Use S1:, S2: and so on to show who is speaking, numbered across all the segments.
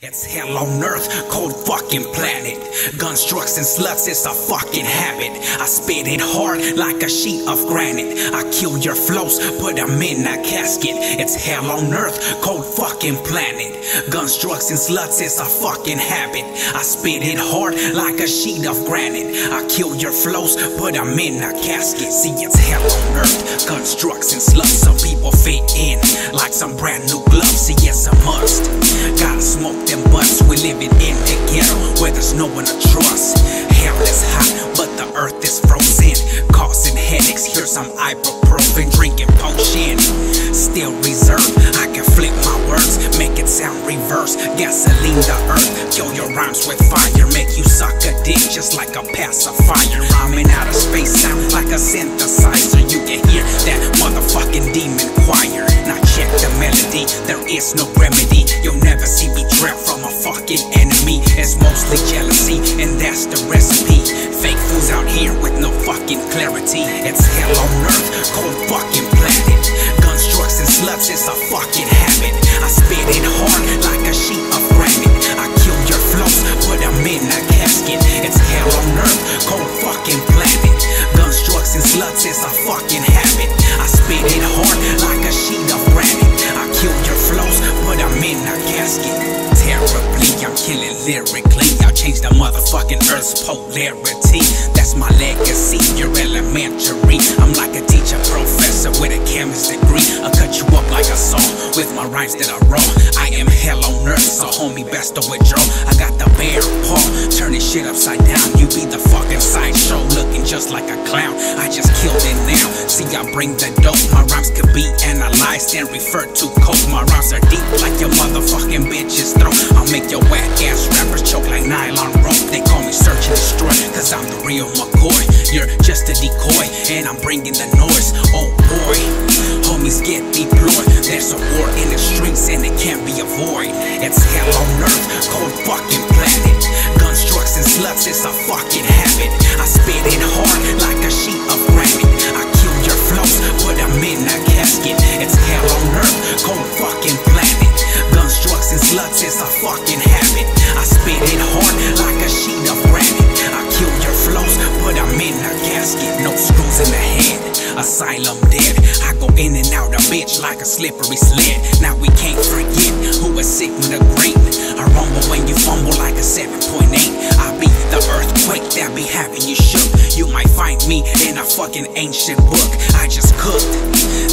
S1: It's hell on earth, cold fucking planet. Guns, drugs, and sluts, it's a fucking habit. I spit it hard like a sheet of granite. I kill your flows, put them in a casket. It's hell on earth, cold fucking planet. Guns, drugs, and sluts, it's a fucking habit. I spit it hard like a sheet of granite. I kill your flows, put them in a casket. See, it's hell on earth, guns, drugs, and sluts. Some people fit in like some brand new gloves. See, it's a must. Gotta smoke them butts. We living in the ghetto where there's no one to trust. Hell is hot, but the earth is frozen, causing headaches. Here's some ibuprofen, drinking potion. Still reserved, I can flip my words, make it sound reverse. Gasoline the earth, kill your rhymes with fire, make you suck a dick just like a pacifier. Rhyming out of space, sound like a synthesizer. You can hear that motherfucking demon choir. Now check the melody, there is no remedy. Enemy. It's mostly jealousy, and that's the recipe. Fake fools out here with no fucking clarity. It's hell on earth, cold fucking planet. Guns, drugs, and sluts, it's a fucking habit. I spit it hard like a sheet of granite. I kill your flows, put them in a casket. It's hell on earth, cold fucking planet. Guns, drugs, and sluts, it's a fucking habit. I spit it hard like a sheet of lyrically. I'll change the motherfucking earth's polarity. That's my legacy, you're elementary. I'm like a teacher, professor with a chemist degree. I'll cut you up like a saw with my rhymes that are raw. I am hell on earth, so homie, best to withdraw. I got the bear paw, turning shit upside down. You be the looking just like a clown. I just killed it now. See, I bring the dope. My rhymes could be analyzed and referred to coke. My rhymes are deep like your motherfucking bitch's throat. I'll make your whack ass rappers choke like nylon rope. They call me search and destroy, cause I'm the real McCoy. You're just a decoy, and I'm bringing the noise. Oh boy, homies get deployed. There's a war in the streets, and it can't be avoided. It's hell on earth, cold fucking planet. Guns, drugs, and sluts, it's a fucking habit. Hard like a sheet of granite. I kill your flows, put them in a casket. It's hell on earth, cold fucking planet. Guns, drugs, and sluts, is a fucking habit. I spit it hard like a sheet of granite. I kill your flows, put them in a casket. No screws in the head, asylum dead. I go in and out a bitch like a slippery sled. Now we can't forget who is siKC One the Great. I rumble when you fumble like a 7.8. I be the earthquake that be having you shook. You might find me in a fucking ancient book. I just cooked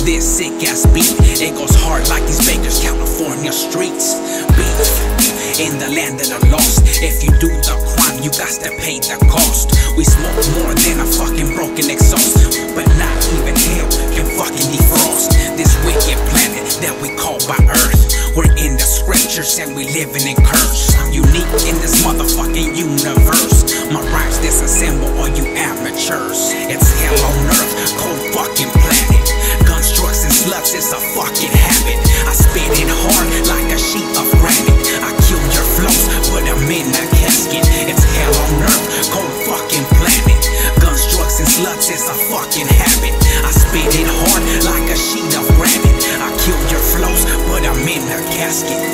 S1: this sick ass beat. It goes hard like these Bakers, California streets. Beef in the land of the lost. If you do the crime, you got to pay the cost. We smoke more than a fucking broken exhaust, but not even hell can fucking defrost this wicked planet that we call by Earth. We're in the scriptures and we living in curse. Unique in this motherfucking universe. My rhymes disassemble all you amateurs. It's hell on earth, cold fucking planet. Guns, drugs, and slugs is a fucking habit. I spit it hard like a sheet of granite. I kill your flows, put them in a casket. It's hell on earth, cold fucking planet. Guns, drugs, and slugs is a fucking habit. I spit it hard like a sheet of granite. I kill your flows, put them in a casket.